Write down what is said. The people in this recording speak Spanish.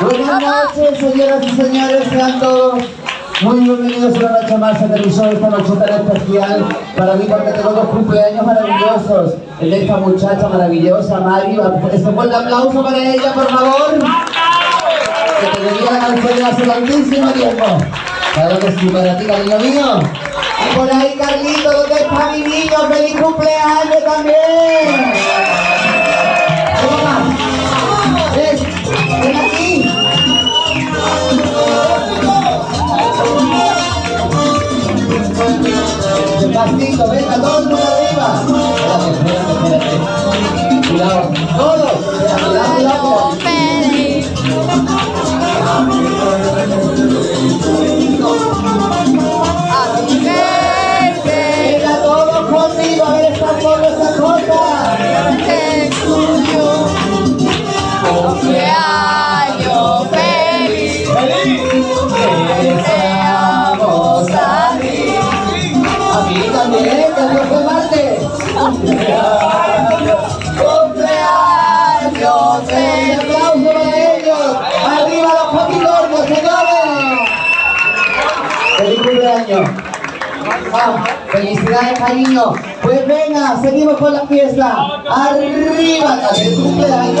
noches, señoras y señores, sean todos muy bienvenidos a una noche más en esta noche tan especial para mí porque tengo dos cumpleaños maravillosos. El de esta muchacha maravillosa, Mari, este fue el aplauso para ella, por favor. Que te diría la canción hace tantísimo tiempo. Claro que sí, para ti, cariño mío. Y por ahí, Carlito, ¿dónde está mi niño? ¡Feliz cumpleaños también! Despacito, venga, todo arriba. Ah, felicidades, cariño. Pues venga, seguimos con la fiesta. Arriba, el